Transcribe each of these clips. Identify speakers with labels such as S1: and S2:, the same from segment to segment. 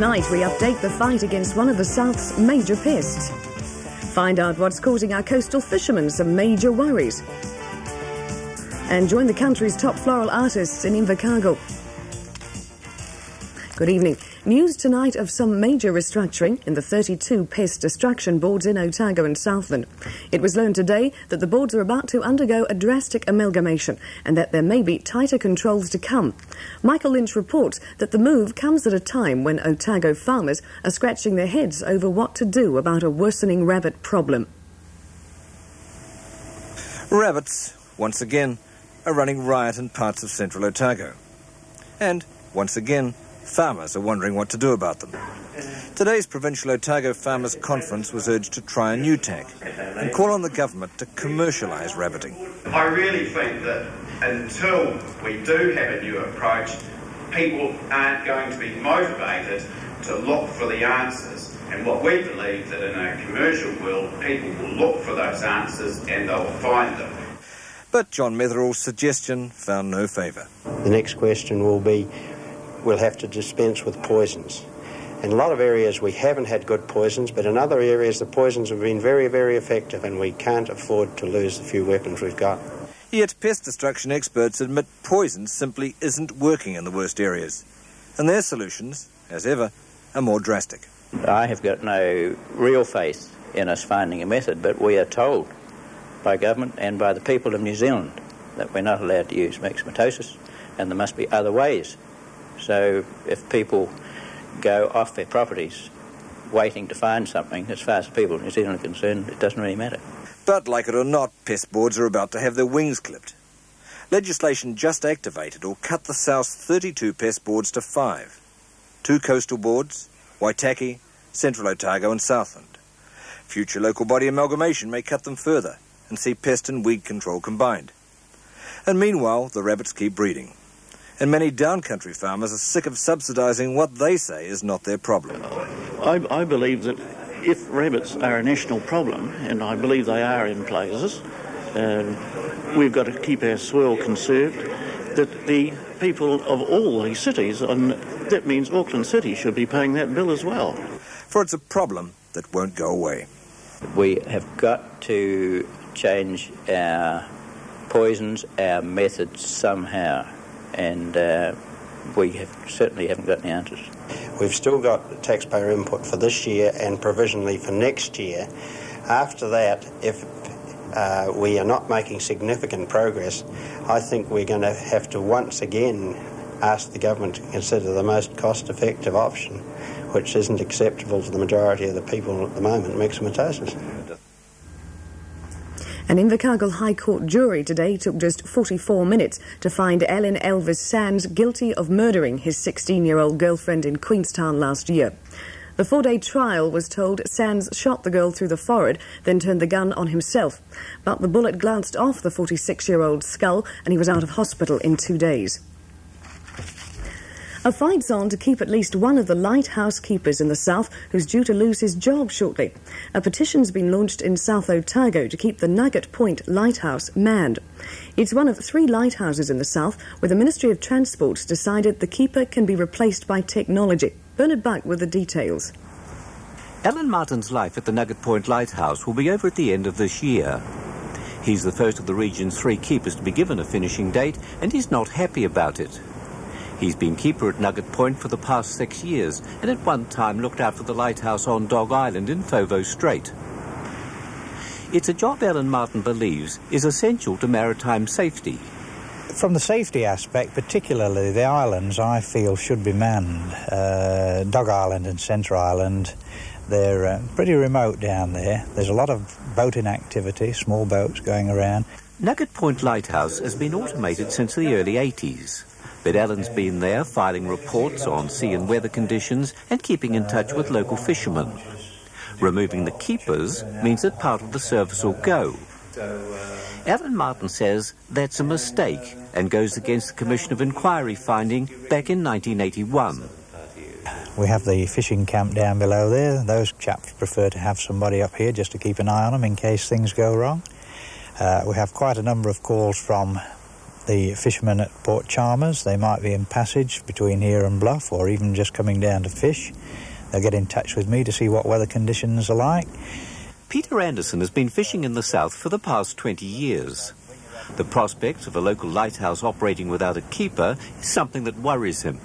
S1: Tonight, we update the fight against one of the South's major pests. Find out what's causing our coastal fishermen some major worries. And join the country's top floral artists in Invercargill. Good evening. News tonight of some major restructuring in the 32 pest destruction boards in Otago and Southland. It was learned today that the boards are about to undergo a drastic amalgamation and that there may be tighter controls to come. Michael Lynch reports that the move comes at a time when Otago farmers are scratching their heads over what to do about a worsening rabbit problem.
S2: Rabbits, once again, are running riot in parts of central Otago. And, once again, Farmers are wondering what to do about them. Today's Provincial Otago Farmers Conference was urged to try a new tack and call on the government to commercialise rabbiting.
S3: I really think that until we do have a new approach, people aren't going to be motivated to look for the answers. And what we believe that in a commercial world, people will look for those answers and they'll find them.
S2: But John Metherall's suggestion found no favour.
S4: The next question will be we'll have to dispense with poisons. In a lot of areas we haven't had good poisons, but in other areas the poisons have been very, very effective and we can't afford to lose the few weapons we've got.
S2: Yet pest destruction experts admit poison simply isn't working in the worst areas. And their solutions, as ever, are more drastic.
S5: I have got no real faith in us finding a method, but we are told by government and by the people of New Zealand that we're not allowed to use myxomatosis and there must be other ways so if people go off their properties waiting to find something, as far as people in New Zealand are concerned, it doesn't really matter.
S2: But like it or not, pest boards are about to have their wings clipped. Legislation just activated will cut the South's 32 pest boards to five. Two coastal boards, Waitaki, Central Otago and Southland. Future local body amalgamation may cut them further and see pest and weed control combined. And meanwhile, the rabbits keep breeding and many downcountry farmers are sick of subsidising what they say is not their problem.
S6: I, I, believe that if rabbits are a national problem, and I believe they are in places, uh, we've got to keep our soil conserved, that the people of all these cities, and that means Auckland City, should be paying that bill as well.
S2: For it's a problem that won't go away.
S5: We have got to change our poisons, our methods somehow and uh, we have, certainly haven't got any answers.
S4: We've still got taxpayer input for this year and provisionally for next year. After that, if uh, we are not making significant progress, I think we're going to have to once again ask the government to consider the most cost effective option, which isn't acceptable to the majority of the people at the moment, myxomatosis.
S1: An Invercargill High Court jury today took just 44 minutes to find Ellen Elvis Sands guilty of murdering his 16-year-old girlfriend in Queenstown last year. The four-day trial was told Sands shot the girl through the forehead, then turned the gun on himself. But the bullet glanced off the 46-year-old's skull and he was out of hospital in two days. A fight's on to keep at least one of the lighthouse keepers in the south who's due to lose his job shortly. A petition's been launched in South Otago to keep the Nugget Point Lighthouse manned. It's one of three lighthouses in the south where the Ministry of Transport decided the keeper can be replaced by technology. Bernard Buck with the details.
S7: Alan Martin's life at the Nugget Point Lighthouse will be over at the end of this year. He's the first of the region's three keepers to be given a finishing date, and he's not happy about it. He's been keeper at Nugget Point for the past six years and at one time looked after the lighthouse on Dog Island in Foveaux Strait. It's a job Alan Martin believes is essential to maritime safety.
S8: From the safety aspect, particularly the islands, I feel should be manned. Uh, Dog Island and Centre Island, they're uh, pretty remote down there. There's a lot of boating activity, small boats going around.
S7: Nugget Point Lighthouse has been automated since the early 80s. But Alan's been there filing reports on sea and weather conditions and keeping in touch with local fishermen. Removing the keepers means that part of the service will go. Alan Martin says that's a mistake and goes against the Commission of Inquiry finding back in 1981.
S8: We have the fishing camp down below there. Those chaps prefer to have somebody up here just to keep an eye on them in case things go wrong. Uh, we have quite a number of calls from the fishermen at Port Chalmers. They might be in passage between here and Bluff or even just coming down to fish. They'll get in touch with me to see what weather conditions are like.
S7: Peter Anderson has been fishing in the south for the past 20 years. The prospect of a local lighthouse operating without a keeper is something that worries him.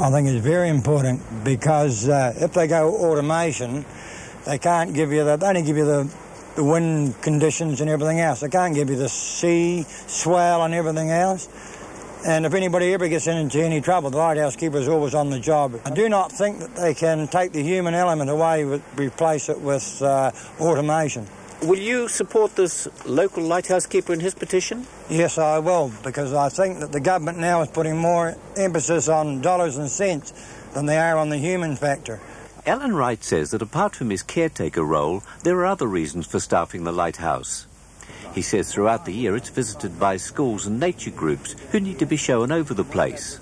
S9: I think it's very important because uh, if they go automation, they can't give you the, they only give you the, the wind conditions and everything else. They can't give you the sea, swell and everything else. And if anybody ever gets into any trouble, the lighthouse keeper is always on the job. I do not think that they can take the human element away, replace it with uh, automation.
S7: Will you support this local lighthouse keeper in his petition?
S9: Yes, I will, because I think that the government now is putting more emphasis on dollars and cents than they are on the human factor.
S7: Alan Wright says that apart from his caretaker role, there are other reasons for staffing the lighthouse. He says throughout the year it's visited by schools and nature groups who need to be shown over the place.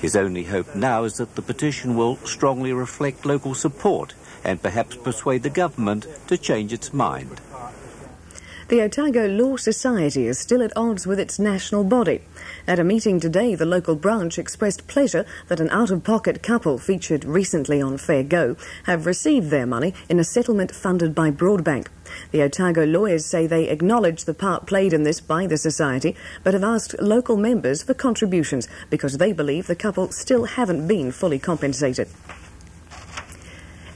S7: His only hope now is that the petition will strongly reflect local support and perhaps persuade the government to change its mind.
S1: The Otago Law Society is still at odds with its national body. At a meeting today, the local branch expressed pleasure that an out-of-pocket couple featured recently on Fair Go have received their money in a settlement funded by Broadbank. The Otago lawyers say they acknowledge the part played in this by the society, but have asked local members for contributions because they believe the couple still haven't been fully compensated.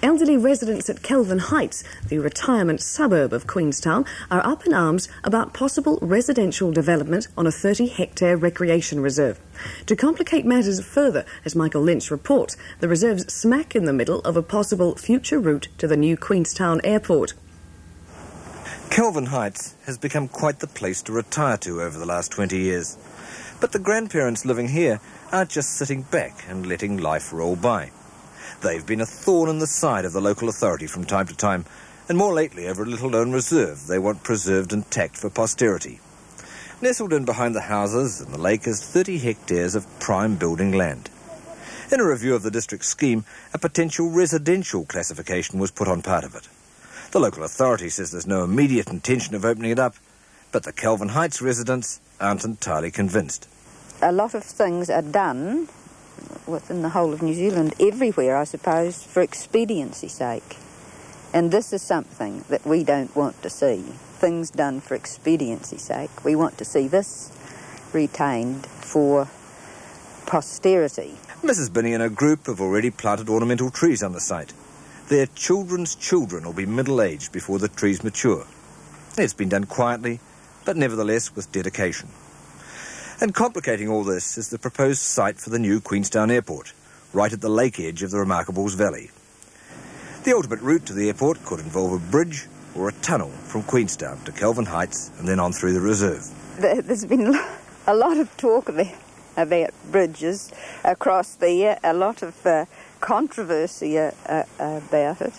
S1: Elderly residents at Kelvin Heights, the retirement suburb of Queenstown, are up in arms about possible residential development on a 30 hectare recreation reserve. To complicate matters further, as Michael Lynch reports, the reserve's smack in the middle of a possible future route to the new Queenstown airport.
S2: Kelvin Heights has become quite the place to retire to over the last 20 years. But the grandparents living here aren't just sitting back and letting life roll by. They've been a thorn in the side of the local authority from time to time, and more lately over a little known reserve they want preserved intact for posterity. Nestled in behind the houses and the lake is 30 hectares of prime building land. In a review of the district scheme, a potential residential classification was put on part of it. The local authority says there's no immediate intention of opening it up, but the Kelvin Heights residents aren't entirely convinced.
S10: A lot of things are done within the whole of New Zealand, everywhere, I suppose, for expediency sake. And this is something that we don't want to see. Things done for expediency sake. We want to see this retained for posterity.
S2: Mrs. Binney and her group have already planted ornamental trees on the site. Their children's children will be middle-aged before the trees mature. It's been done quietly, but nevertheless with dedication. And complicating all this is the proposed site for the new Queenstown Airport, right at the lake edge of the Remarkables Valley. The ultimate route to the airport could involve a bridge or a tunnel from Queenstown to Kelvin Heights and then on through the reserve.
S10: There's been a lot of talk there about bridges across there, a lot of uh, controversy uh, uh, about it.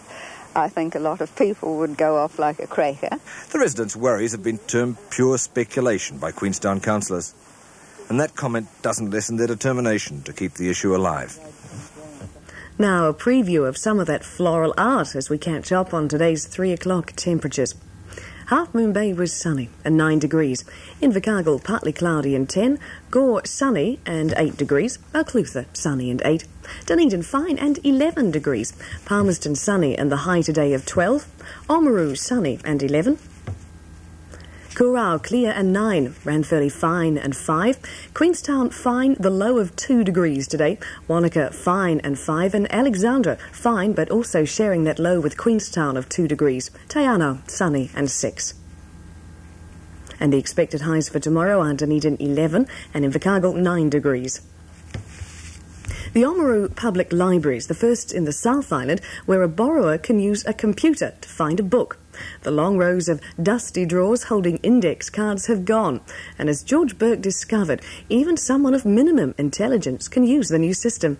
S10: I think a lot of people would go off like a cracker.
S2: The residents' worries have been termed pure speculation by Queenstown councillors and that comment doesn't lessen their determination to keep the issue alive.
S1: Now, a preview of some of that floral art as we catch up on today's 3 o'clock temperatures. Half Moon Bay was sunny and 9 degrees. Invercargill partly cloudy and 10. Gore sunny and 8 degrees. Balclutha sunny and 8. Dunedin fine and 11 degrees. Palmerston sunny and the high today of 12. Oamaru sunny and 11. Kurow clear and 9, Ranfurly fine and 5, Queenstown fine, the low of 2 degrees today, Wanaka fine and 5, and Alexandra fine but also sharing that low with Queenstown of 2 degrees, Te Anau sunny and 6. And the expected highs for tomorrow are Dunedin 11 and in Invercargill 9 degrees. The Oamaru Public Library is the first in the South Island where a borrower can use a computer to find a book. The long rows of dusty drawers holding index cards have gone, and as George Burke discovered, even someone of minimum intelligence can use the new system.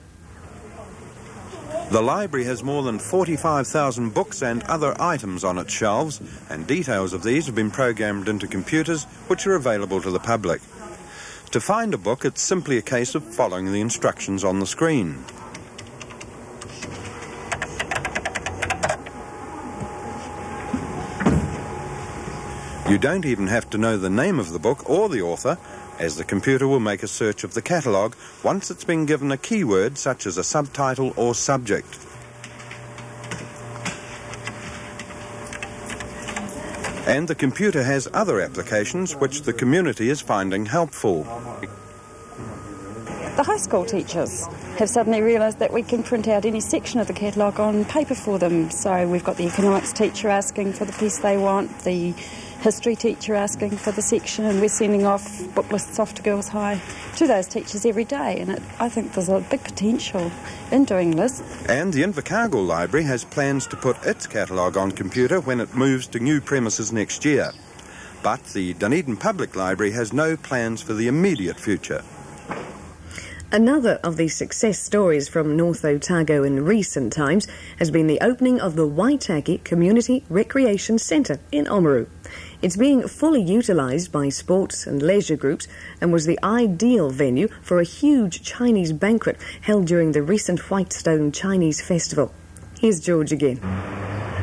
S11: The library has more than 45,000 books and other items on its shelves, and details of these have been programmed into computers which are available to the public. To find a book, it's simply a case of following the instructions on the screen. You don't even have to know the name of the book or the author, as the computer will make a search of the catalogue once it's been given a keyword such as a subtitle or subject. And the computer has other applications which the community is finding helpful.
S12: The high school teachers have suddenly realised that we can print out any section of the catalogue on paper for them. So we've got the economics teacher asking for the piece they want, the history teacher asking for the section, and we're sending off book lists off to Girls High to those teachers every day. And it, I think there's a big potential in doing this.
S11: And the Invercargill Library has plans to put its catalogue on computer when it moves to new premises next year. But the Dunedin Public Library has no plans for the immediate future.
S1: Another of the success stories from North Otago in recent times has been the opening of the Waitaki Community Recreation Centre in Oamaru. It's being fully utilised by sports and leisure groups and was the ideal venue for a huge Chinese banquet held during the recent Whitestone Chinese Festival. Here's George again.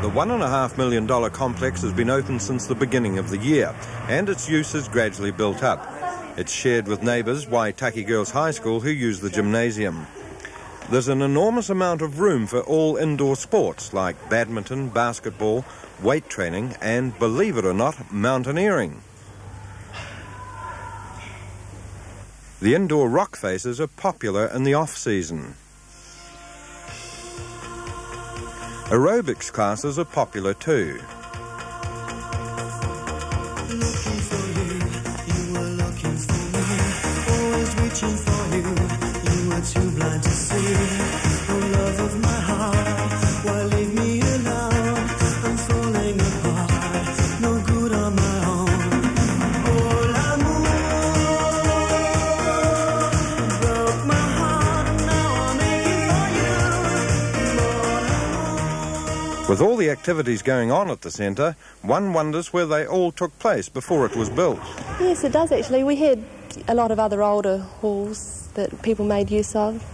S11: The $1.5 million complex has been open since the beginning of the year, and its use has gradually built up. It's shared with neighbours Waitaki Girls High School who use the gymnasium. There's an enormous amount of room for all indoor sports like badminton, basketball, weight training, and, believe it or not, mountaineering. The indoor rock faces are popular in the off season. Aerobics classes are popular too. With all the activities going on at the centre, one wonders where they all took place before it was built.
S13: Yes, it does actually. We had a lot of other older halls that people made use of.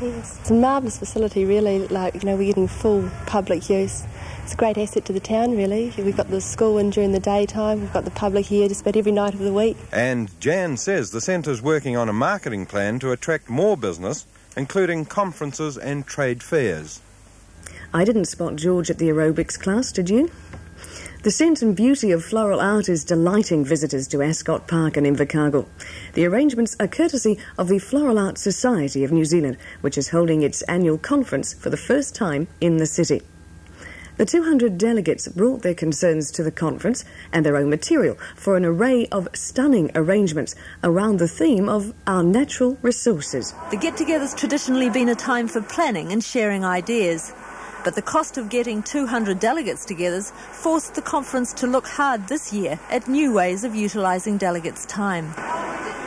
S13: Yes. It's a marvellous facility, really. Like, you know, we're getting full public use. It's a great asset to the town, really. We've got the school in during the daytime, we've got the public here just about every night of the week.
S11: And Jan says the centre's working on a marketing plan to attract more business, including conferences and trade fairs.
S1: I didn't spot George at the aerobics class, did you? The scent and beauty of floral art is delighting visitors to Ascot Park and Invercargill. The arrangements are courtesy of the Floral Art Society of New Zealand, which is holding its annual conference for the first time in the city. The 200 delegates brought their concerns to the conference and their own material for an array of stunning arrangements around the theme of our natural resources.
S14: The get together's traditionally been a time for planning and sharing ideas. But the cost of getting 200 delegates together forced the conference to look hard this year at new ways of utilising delegates' time.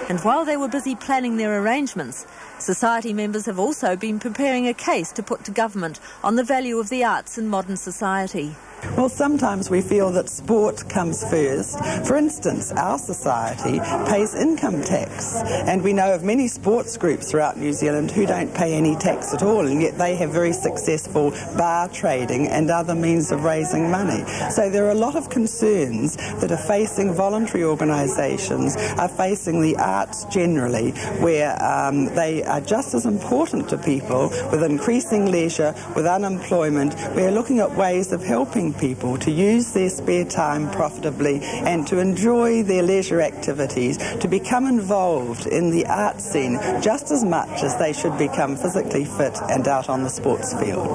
S14: And while they were busy planning their arrangements, Society members have also been preparing a case to put to government on the value of the arts in modern society.
S15: Well, sometimes we feel that sport comes first. For instance, our society pays income tax, and we know of many sports groups throughout New Zealand who don't pay any tax at all, and yet they have very successful bar trading and other means of raising money. So there are a lot of concerns that are facing voluntary organisations, are facing the arts generally, where um, they are just as important to people with increasing leisure, with unemployment. We are looking at ways of helping people to use their spare time profitably and to enjoy their leisure activities, to become involved in the art scene just as much as they should become physically fit and out on the sports field.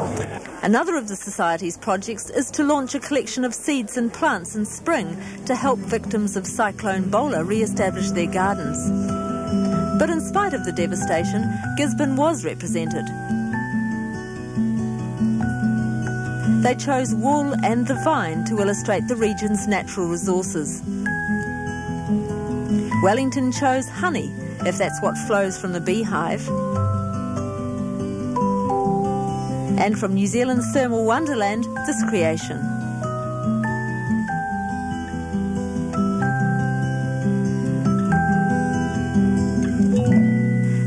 S14: Another of the Society's projects is to launch a collection of seeds and plants in spring to help victims of Cyclone Bola re-establish their gardens. But in spite of the devastation, Gisborne was represented. They chose wool and the vine to illustrate the region's natural resources. Wellington chose honey, if that's what flows from the beehive. And from New Zealand's thermal wonderland, this creation.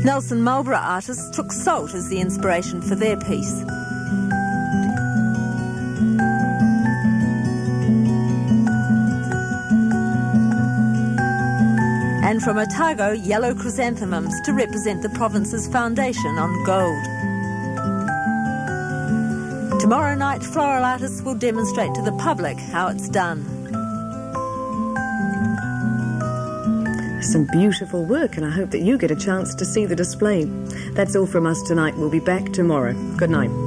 S14: Nelson Marlborough artists took salt as the inspiration for their piece. And from Otago, yellow chrysanthemums to represent the province's foundation on gold. Tomorrow night, floral artists will demonstrate to the public how it's done.
S1: Some beautiful work, and I hope that you get a chance to see the display. That's all from us tonight. We'll be back tomorrow. Good night.